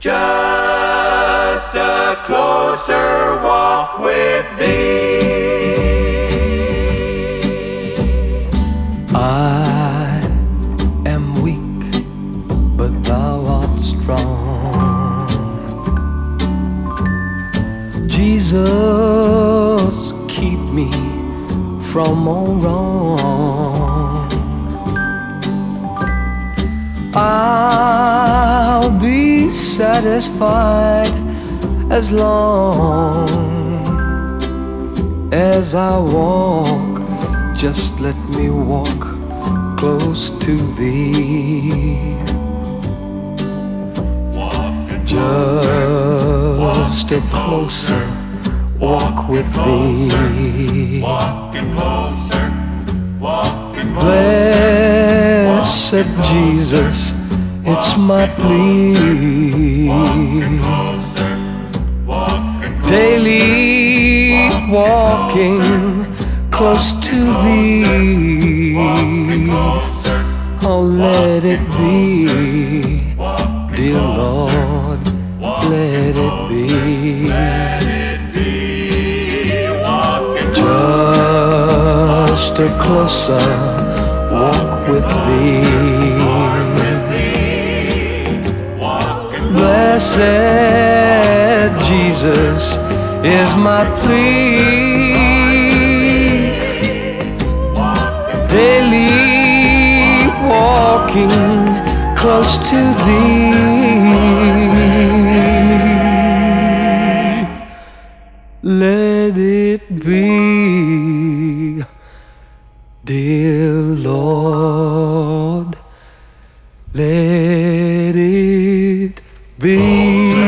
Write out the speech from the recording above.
Just a closer walk with thee. I am weak, but thou art strong. Jesus, keep me from all wrong. Satisfied as long as I walk. Just let me walk close to thee. Just a closer walk with thee. Walking closer, walking Blessed Jesus, plea. Daily walking close to thee. Oh, let it be, dear Lord, let it be. Just a closer walk with thee. Blessed Jesus is my plea. Daily walking close to thee. Let it be, dear Lord, let be.